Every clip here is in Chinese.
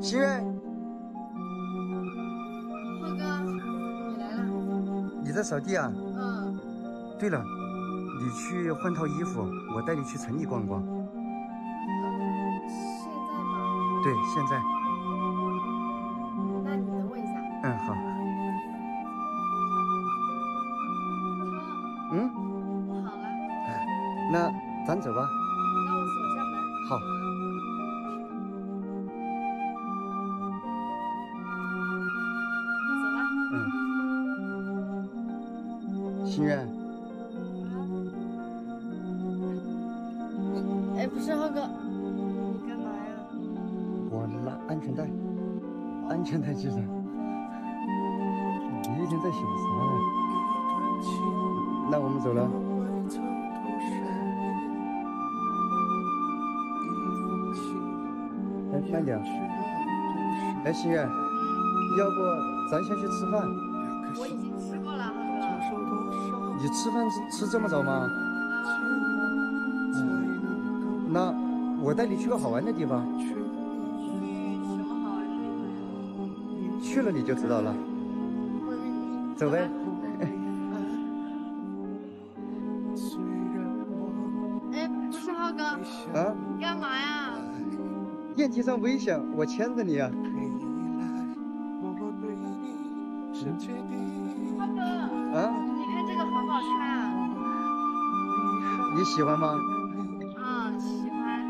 心愿，浩哥，你来了。你在扫地啊？嗯。对了，你去换套衣服，我带你去城里逛逛。现在吗？对，现在。那你等我一下。嗯，好。心愿。哎，不是浩哥，你干嘛呀？我拉安全带，安全带系上。你一天在想啥呢？那我们走了。哎，慢点。哎，心愿，要不咱先去吃饭？我已经。你吃饭吃吃这么早吗？那我带你去个好玩的地方。什么好玩的地方呀？去了你就知道了。走呗。哎，不是浩哥。啊？你干嘛呀？电梯上危险，我牵着你啊。浩喜欢吗？啊，喜欢。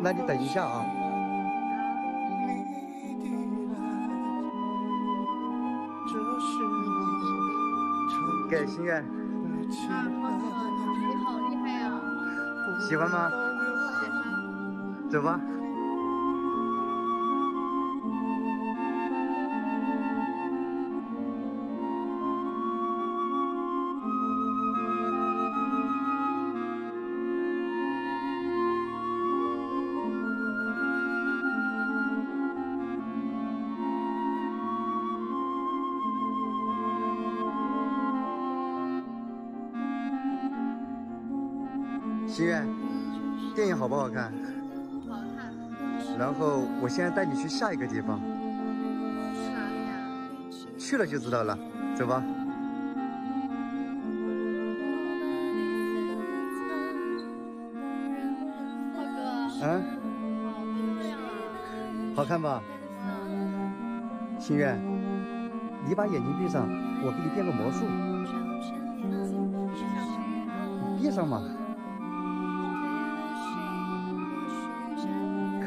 那你等一下啊。给心愿。啊，浩哥，你好厉害呀！喜欢吗？喜欢。走吧。心愿，电影好不好看？好看。然后我现在带你去下一个地方。去哪里呀？去了就知道了，走吧。浩哥。嗯。好漂亮啊！好看吧？嗯。心愿，你把眼睛闭上，我给你变个魔术。闭上嘛。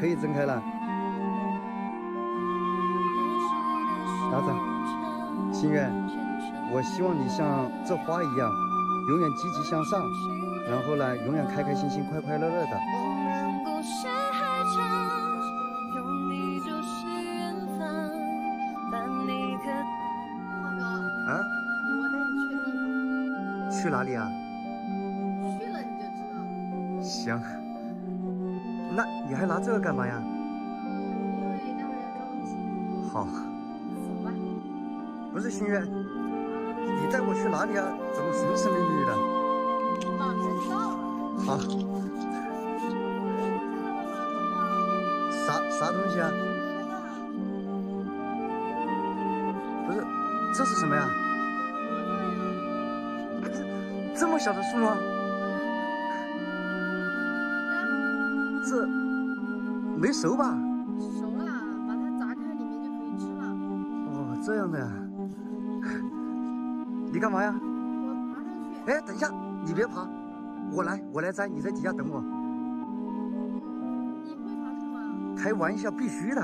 可以睁开了，打着，心愿，我希望你像这花一样，永远积极向上，然后呢，永远开开心心、快快乐乐的。啊？我带你去地方。去哪里啊？去了你就知道了。行。那你还拿这个干嘛呀？因为待会儿要着急。好。走吧。不是心愿，你带我去哪里啊？怎么神神秘秘的？马上到了。好。啥啥东西啊？不是，这是什么呀？这么小的树吗？这没熟吧？熟了，把它砸开，里面就可以吃了。哦，这样的呀。你干嘛呀？我爬上去。哎，等一下，你别爬，我来，我来摘，你在底下等我。你会爬树吗？开玩笑，必须的。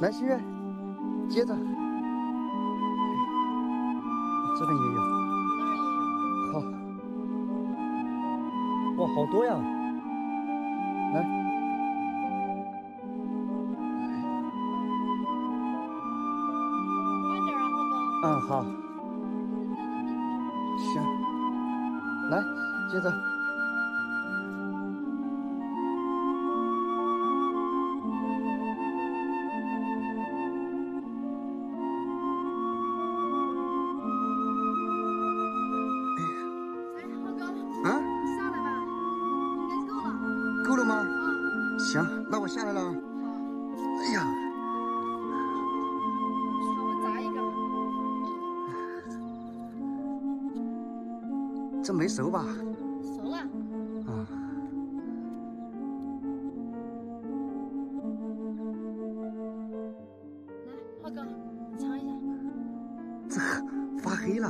来，心月，接着，这边也有。哇，好多呀！来，慢点啊，浩哥。嗯，好。行，来，接着。这没熟吧？熟了。啊，来，浩哥，你尝一下。这发黑了。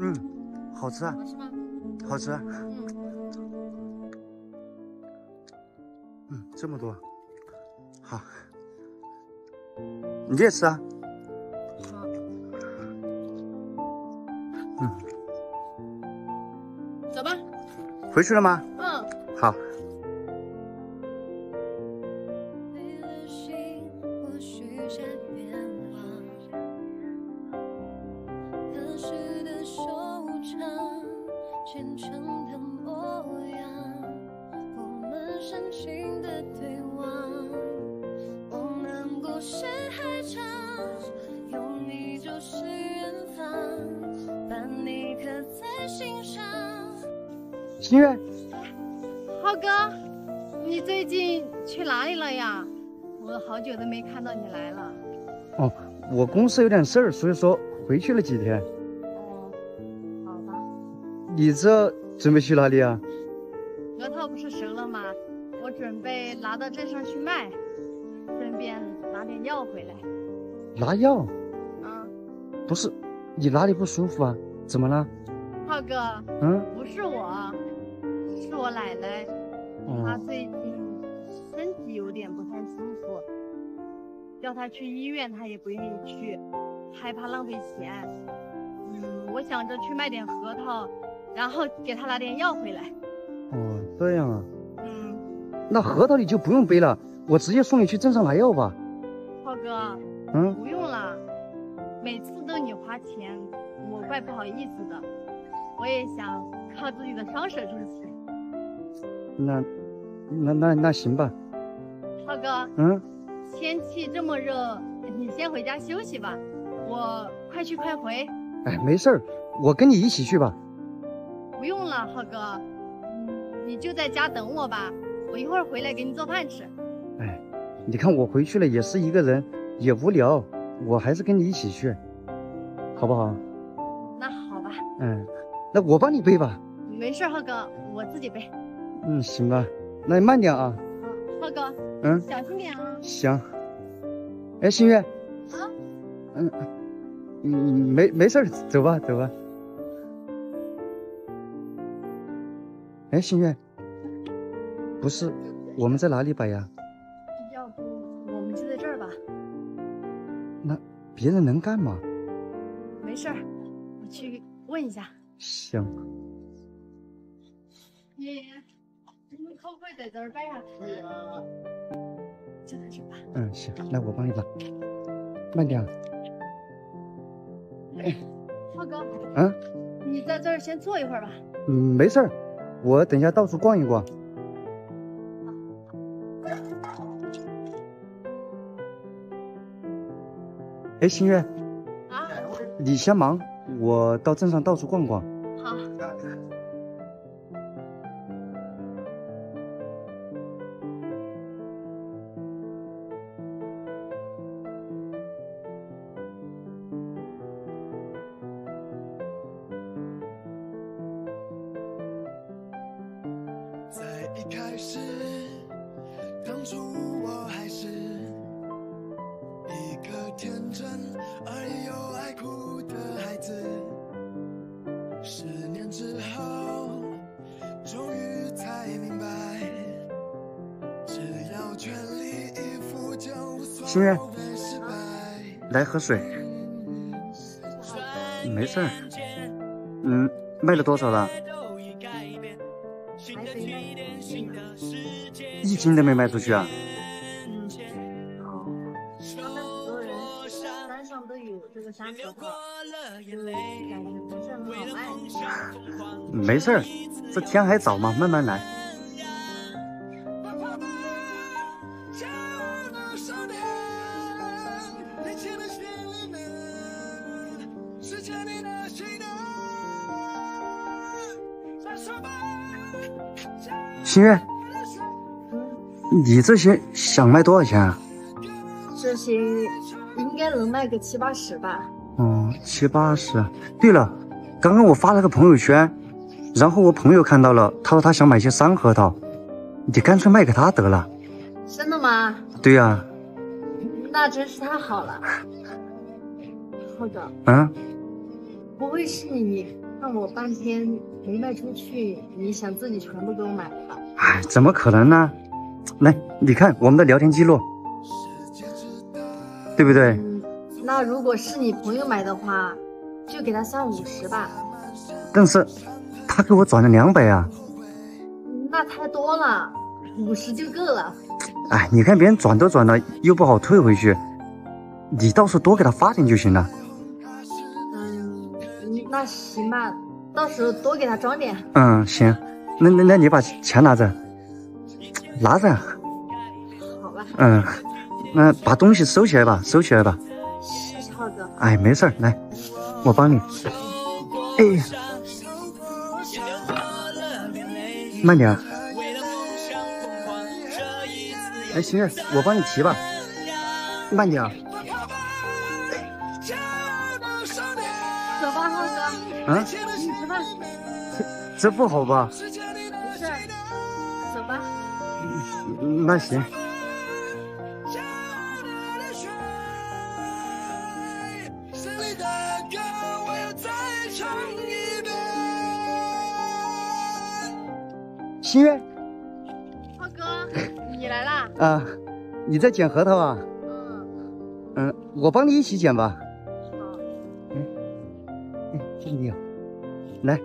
嗯，好吃啊，好吃吗？好吃啊。嗯，嗯，这么多，好，你也吃啊？走吧。回去了吗？嗯。好。为了心，我许下愿望，的收场，虔诚的模样，我们深情的对望，我们故事还长，有你就是远方，把你刻在心上。心月，浩哥，你最近去哪里了呀？我好久都没看到你来了。哦，我公司有点事儿，所以说回去了几天。哦，好吧。你这准备去哪里啊？核桃不是熟了吗？我准备拿到镇上去卖，顺便拿点药回来。拿药？啊，不是，你哪里不舒服啊？怎么了？浩哥，嗯？不是我，是我奶奶，她哦，最近身体有点不太舒服，叫她去医院，她也不愿意去，害怕浪费钱。嗯，我想着去卖点核桃，然后给她拿点药回来。哦，这样啊。嗯，那核桃你就不用背了，我直接送你去镇上拿药吧。浩哥，嗯，不用了，每次都你花钱，我怪不好意思的。我也想靠自己的双手挣钱。那，那那那行吧。浩哥，嗯，天气这么热，你先回家休息吧，我快去快回。哎，没事儿，我跟你一起去吧。不用了，浩哥，嗯，你就在家等我吧，我一会儿回来给你做饭吃。哎，你看我回去了也是一个人，也无聊，我还是跟你一起去，好不好？那好吧，嗯，那我帮你背吧。没事，浩哥，我自己背。嗯，行吧，那你慢点啊。好，浩哥，嗯，小心点啊。行。哎，心月。啊。嗯，嗯，没没事儿，走吧，走吧。哎，心月，不是，我们在哪里摆呀？要不我们就在这儿吧？那别人能干吗？没事儿，我去问一下。行。爷爷，你们可不可以在这儿摆上？可以啊。就在这儿吧。嗯，行，那我帮你吧，慢点啊。浩哥，嗯，你在这儿先坐一会儿吧。嗯，没事儿，我等一下到处逛一逛。哎，心月，啊，你先忙，我到镇上到处逛逛。心月谓失败。来喝水。没事儿。嗯，卖了多少了？一斤都没卖出去啊？嗯。刚才很山上都有这个山核桃，就感觉不是很好卖。没事儿，这天还早嘛，慢慢来。心月，你这些想卖多少钱啊？这些应该能卖个七八十吧。哦，七八十。对了，刚刚我发了个朋友圈，然后我朋友看到了，他说他想买些山核桃，你干脆卖给他得了。真的吗？对呀、那真是太好了。浩哥，嗯，不会是你看我半天没卖出去，你想自己全部给我买了吧？哎，怎么可能呢？来，你看我们的聊天记录，对不对？嗯，那如果是你朋友买的话，就给他算五十吧。但是他给我转了两百啊！那太多了，五十就够了。哎，你看别人转都转了，又不好退回去，你到时候多给他发点就行了。嗯，那行吧，到时候多给他装点。嗯，行，那那那你把钱拿着，拿着。好吧，嗯，那把东西收起来吧，收起来吧。谢谢浩哥。哎，没事儿，来，我帮你。哎，慢点儿。哎，行儿，我帮你提吧，慢点哥，啊，吃饭。这不好吧？不是，走吧。那行。胜利的歌我要再唱一遍。心月浩哥，你来啦？啊，你在捡核桃啊？嗯，嗯，我帮你一起捡吧。好。哎，这里有，来。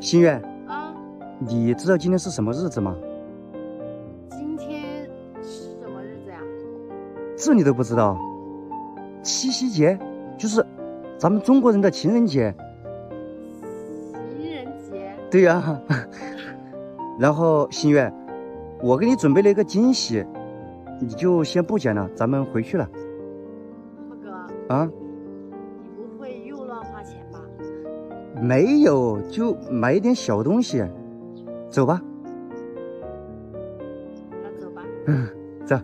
心月，啊，你知道今天是什么日子吗？今天是什么日子呀？这你都不知道？七夕节就是咱们中国人的情人节。情人节。对呀、然后心月，我给你准备了一个惊喜，你就先不捡了，咱们回去了浩哥，啊？没有，就买一点小东西，走吧。那走吧。嗯，走，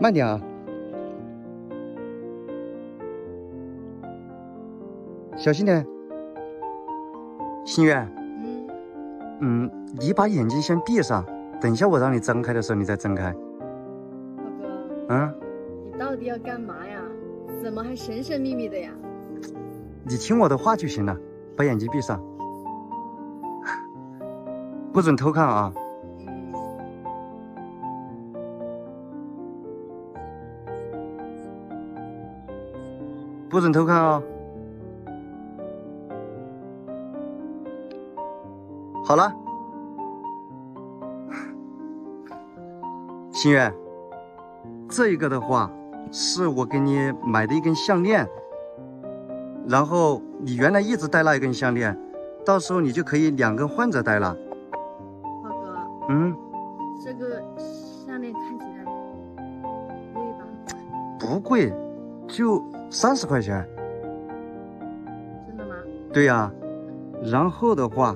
慢点啊，小心点。心月，嗯，嗯，你把眼睛先闭上，等一下我让你睁开的时候你再睁开。浩哥，嗯，你到底要干嘛呀？怎么还神神秘秘的呀？你听我的话就行了，把眼睛闭上，不准偷看啊。不准偷看哦。好了，心月，这一个的话是我给你买的一根项链，然后你原来一直戴那一根项链，到时候你就可以两根换着戴了。浩哥，嗯，这个项链看起来贵吧？不贵，就三十块钱。真的吗？对呀、然后的话，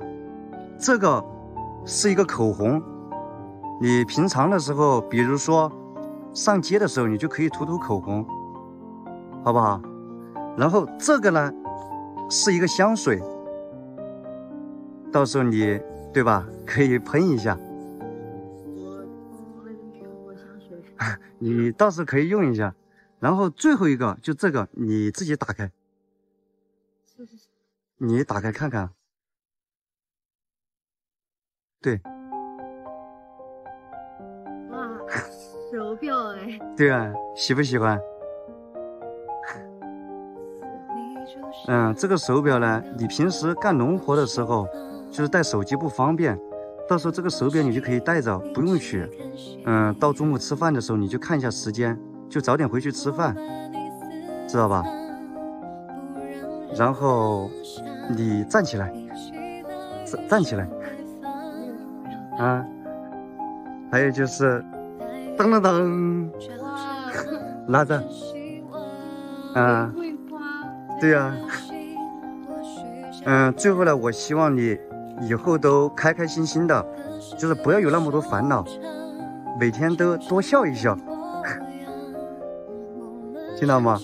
这个是一个口红，你平常的时候，比如说上街的时候，你就可以涂涂口红，好不好？然后这个呢，是一个香水，到时候你对吧，可以喷一下。你到时候可以用一下。然后最后一个就这个，你自己打开，你打开看看。对哇，手表哎，对啊，喜不喜欢？嗯，这个手表呢，你平时干农活的时候，就是带手机不方便，到时候这个手表你就可以带着，不用取。嗯，到中午吃饭的时候你就看一下时间，就早点回去吃饭，知道吧？然后你站起来，站站起来，啊，还有就是，噔噔噔，哇，拿着，啊，对呀、嗯，最后呢，我希望你以后都开开心心的，就是不要有那么多烦恼，每天都多笑一笑，听到吗？